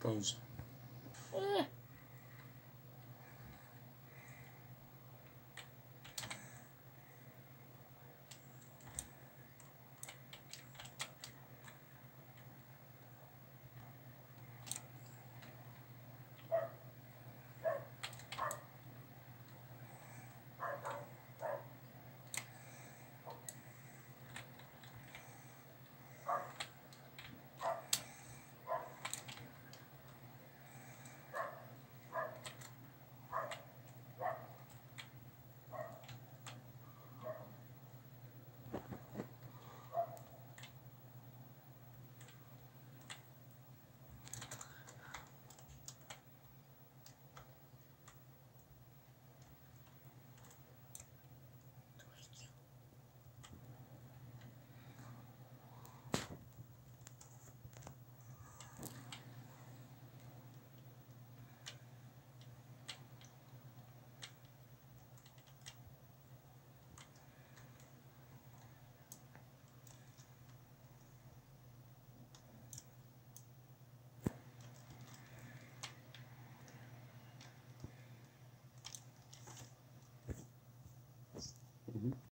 Pause. Mm-hmm.